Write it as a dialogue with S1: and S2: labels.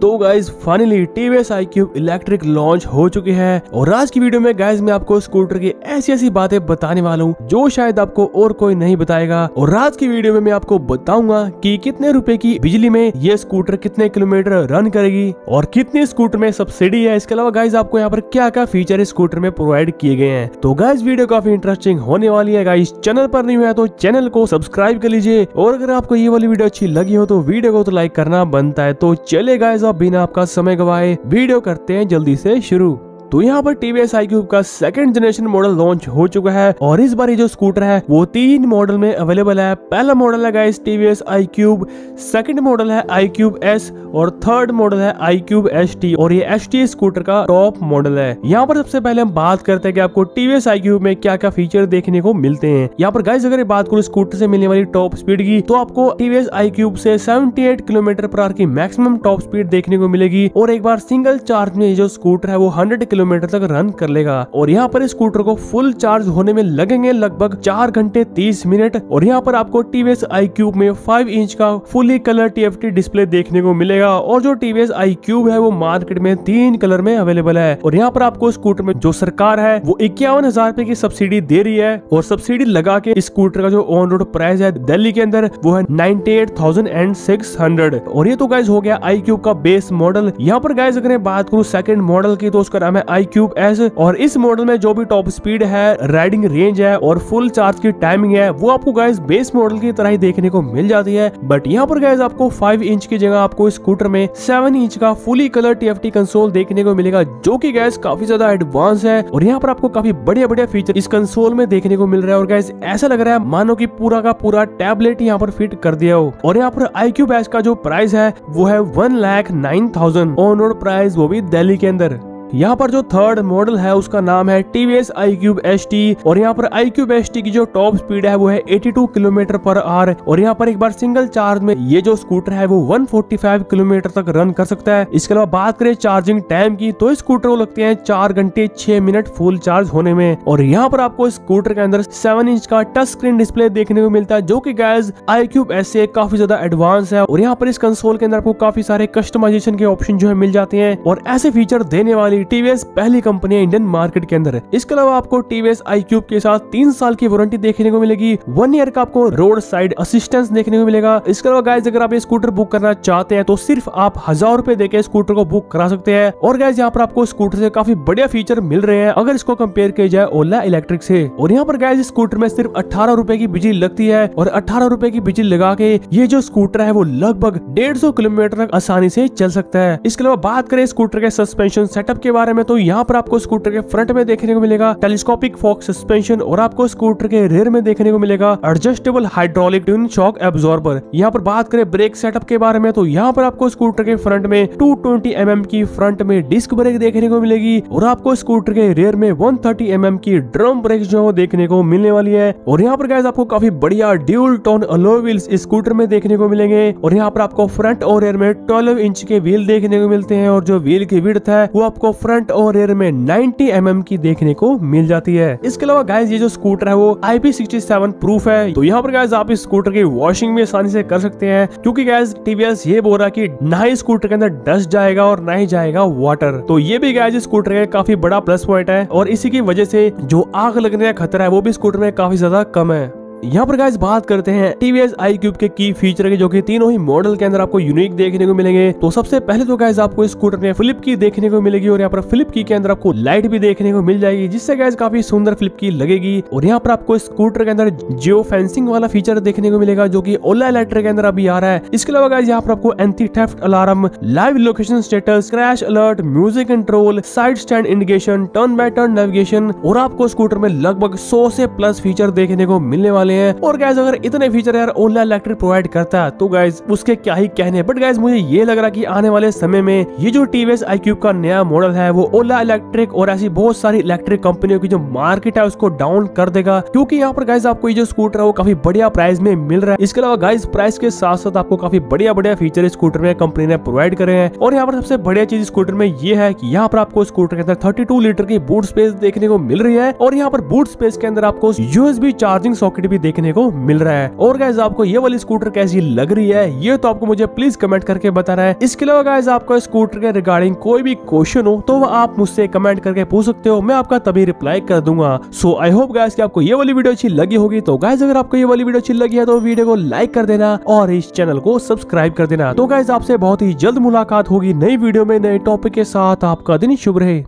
S1: तो guys finally TVS iQube electric launch हो चुकी है। और आज की वीडियो में गाइज़ मैं आपको स्कूटर की ऐसी ऐसी बातें बताने वाला हूँ, जो शायद आपको और कोई नहीं बताएगा। और आज की वीडियो में मैं आपको बताऊँगा कि कितने रुपए की बिजली में ये स्कूटर कितने किलोमीटर रन करेगी और कितने स्कूटर में सब्सिडी है। इसके अलावा गाइज़ आपको यहाँ पर क्या क्या फीचर स्कूटर में प्रोवाइड किए गए हैं। तो गाइज़ वीडियो काफ़ी इंटरेस्टिंग होने वाली है। गाइज़ चैनल पर नहीं हुआ तो चैनल को सब्सक्राइब कर लीजिए। और अगर आपको ये वाली वीडियो अच्छी लगी हो तो वीडियो को तो लाइक करना बनता है। तो चले गाइज़ बिना आपका समय गवाए वीडियो करते हैं जल्दी से शुरू। तो यहाँ पर टीवीएस आई क्यूब का सेकंड जनरेशन मॉडल लॉन्च हो चुका है और इस बार ये जो स्कूटर है, वो तीन मॉडल में अवेलेबल है। पहला मॉडल है guys TVS iQube second model है आई क्यूब एस और थर्ड मॉडल है आई क्यूब एस टी और ये एस टी स्कूटर का टॉप मॉडल है। यहाँ पर सबसे पहले हम बात करते हैं कि आपको टीवीएस आई क्यूब में क्या क्या फीचर देखने को मिलते हैं। यहाँ पर गाइस अगर बात करूँ स्कूटर से मिलने वाली टॉप स्पीड की तो आपको टीवीएस आई क्यूब से 78 किलोमीटर पर आवर की मैक्सिमम टॉप स्पीड देखने को मिलेगी। और एक बार सिंगल चार्ज में जो स्कूटर है, वो हंड्रेड किलोमीटर तक रन कर लेगा। और यहाँ पर स्कूटर को फुल चार्ज होने में लगेंगे लगभग चार घंटे तीस मिनट। और यहाँ पर आपको टीवीएस आई क्यूब में फाइव इंच का फुली कलर TFT डिस्प्ले देखने को मिलेगा। और जो टीवीएस आई क्यूब है, वो मार्केट में तीन कलर में अवेलेबल है। और यहाँ पर आपको स्कूटर में जो सरकार है, वो इक्यावन हज़ार रुपए की सब्सिडी दे रही है। और सब्सिडी लगा के स्कूटर का जो ऑन रोड प्राइस है दिल्ली के अंदर, वो है ninety eight thousand and six hundred. और ये तो गाइज़ हो गया आई क्यूब का बेस मॉडल यहाँ पर गाइज़ अगर बात करूँ सेकंड मॉडल की तो उसका नाम है आई क्यूब एस और इस मॉडल में जो भी टॉप स्पीड है, राइडिंग रेंज है और फुल चार्ज की टाइमिंग है, वो आपको गाइज़ बेस मॉडल की तरह ही देखने को मिल जाती है। बट यहाँ पर गाइज़ आपको फाइव इंच की जगह आपको स्कूटर में सेवन इंच का फुली कलर टीएफटी कंसोल देखने को मिलेगा, जो की गैस काफ़ी ज़्यादा एडवांस है और यहाँ पर आपको काफ़ी बढ़िया बढ़िया फीचर इस कंसोल में देखने को मिल रहा है। और गैस ऐसा लग रहा है, मानो की पूरा का पूरा टैबलेट यहाँ पर फिट कर दिया हो। और यहाँ पर आई क्यू का जो प्राइस है, वो है one lakh nine thousand on road price वो भी दिल्ली के अंदर। यहाँ पर जो थर्ड मॉडल है, उसका नाम है TVS iQube S T और यहाँ पर आई क्यूब एस टी की जो टॉप स्पीड है, वो है 82 किलोमीटर पर आवर और यहाँ पर एक बार सिंगल चार्ज में ये जो स्कूटर है, वो 145 किलोमीटर तक रन कर सकता है। इसके अलावा बात करें चार्जिंग टाइम की तो स्कूटर को लगते हैं चार घंटे छह मिनट फुल चार्ज होने में और यहाँ पर आपको स्कूटर के अंदर सेवन इंच का टच स्क्रीन डिस्प्ले देखने को मिलता है, जो की गैस आई क्यूब एस से काफ़ी ज़्यादा एडवांस है और यहाँ पर इस कंसोल के अंदर आपको काफ़ी सारे कस्टमाइजेशन के ऑप्शन जो है मिल जाते हैं और ऐसे फीचर देने वाली टीवीएस पहली कंपनी है इंडियन मार्केट के अंदर। इसके अलावा आपको टीवीएस आई क्यूब के साथ तीन साल की वारंटी देखने को मिलेगी। वन ईयर का आपको रोड साइड असिस्टेंस देखने को मिलेगा। इसके अलावा गाइज़ अगर आप ये स्कूटर बुक करना चाहते हैं तो सिर्फ़ आप हज़ार रूपए देके स्कूटर को बुक करा सकते हैं। और गाइज़ यहाँ पर आपको स्कूटर से काफ़ी बढ़िया फीचर मिल रहे हैं। अगर इसको कंपेयर किया जाए ओला इलेक्ट्रिक से। और यहाँ पर गाइज़ स्कूटर में सिर्फ़ अठारह रूपए की बिजली लगती है। और अठारह रूपए की बिजली लगा के ये जो स्कूटर है, वो लगभग डेढ़ किलोमीटर तक आसानी से चल सकता है। इसके अलावा बात करें स्कूटर के सस्पेंशन सेटअप के बारे में तो यहाँ पर आपको स्कूटर के फ्रंट में देखने को मिलेगा, टेलीस्कोपिक फॉक सस्पेंशन और आपको स्कूटर के रेयर में देखने को मिलेगा adjustable hydraulic tune shock absorber यहाँ पर बात करें ब्रेक सेटअप के बारे में तो यहाँ पर आपको स्कूटर के फ्रंट में 220 ट्वेंटी mm की फ्रंट में डिस्क ब्रेक देखने को मिलेगी और आपको स्कूटर के रेयर में 130 थर्टी mm की ड्रम ब्रेक जो देखने को मिलने वाली है। और यहाँ पर गैस आपको काफ़ी बढ़िया dual tone alloy wheels scooter में देखने को मिलेंगे और यहाँ पर आपको फ्रंट और रेयर में ट्वेल्व इंच के व्हील देखने को मिलते हैं और जो व्हील की विड्थ है वो आपको फ्रंट और रेयर में 90 mm की देखने को मिल जाती है। इसके अलावा गाइस ये जो स्कूटर है वो IP67 प्रूफ है। तो यहाँ पर गाइस आप इस स्कूटर की वॉशिंग भी आसानी से कर सकते हैं, क्योंकि गाइस टीवीएस ये बोल रहा है की ना ही स्कूटर के अंदर डस्ट जाएगा और ना ही जाएगा वाटर तो ये भी गाइस स्कूटर का काफ़ी बड़ा प्लस पॉइंट है और इसी की वजह से जो आग लगने का खतरा है, वो भी स्कूटर में काफ़ी ज़्यादा कम है। यहाँ पर गाइस बात करते हैं टीवीएस आई क्यूब के की फीचर के, जो कि तीनों ही मॉडल के अंदर आपको यूनिक देखने को मिलेंगे। तो सबसे पहले तो गाइस आपको स्कूटर में फ्लिप की देखने को मिलेगी और यहाँ पर फ्लिप की के अंदर आपको लाइट भी देखने को मिल जाएगी, जिससे गाइस काफ़ी सुंदर फ्लिप की लगेगी। और यहाँ पर आपको स्कूटर के अंदर जियो फेंसिंग वाला फीचर देखने को मिलेगा, जो की ओला इलेक्ट्रिक के अंदर अभी आ रहा है। इसके अलावा गाइस यहाँ पर आपको anti theft alarm live location status crash alert music control side stand indication turn by turn navigation और आपको स्कूटर में लगभग सौ से प्लस फीचर देखने को मिलने वाले हैं। और गाइस अगर इतने फीचर यार ओला इलेक्ट्रिक प्रोवाइड करता है तो गाइज़ उसके क्या ही कहने बट गाइज़ मुझे ये लग रहा कि आने वाले समय में ये जो टीवीएस आई का नया मॉडल है, वो ओला इलेक्ट्रिक और ऐसी बहुत सारी इलेक्ट्रिक कंपनियों की जो मार्केट है, उसको डाउन कर देगा। क्योंकि यहाँ पर गाइज़ आपको ये जो स्कूटर है, वो काफ़ी बढ़िया प्राइस में मिल रहा है। इसके अलावा गाइज़ प्राइस के साथ साथ आपको काफ़ी बढ़िया बढ़िया फीचर स्कूटर में कंपनी ने प्रोवाइड करे हैं। और यहाँ पर सबसे बढ़िया चीज़ स्कूटर में ये है की यहाँ पर आपको स्कूटर के अंदर थर्टी लीटर की बूट स्पेस देखने को मिल रही है। और यहाँ पर बूट स्पेस के अंदर आपको यूएसबी चार्जिंग सॉकेट भी भी देखने को मिल रहा है। और गैस आपको ये वाली स्कूटर कैसी लग रही है, ये तो आपको मुझे प्लीज़ कमेंट करके बताना है। इसके अलावा गैस आपको स्कूटर के रिगार्डिंग कोई भी क्वेश्चन हो तो आप मुझसे कमेंट करके पूछ सकते हो, मैं आपका तभी रिप्लाई कर दूँगा। सो आई होप गैस की आपको ये वाली वीडियो अच्छी लगी होगी। तो गैस अगर आपको ये वाली वीडियो अच्छी लगी है तो वीडियो को लाइक कर देना और इस चैनल को सब्सक्राइब कर देना। तो गैस आपसे बहुत ही जल्द मुलाकात होगी नई वीडियो में नए टॉपिक के साथ। आपका दिन शुभ रहे।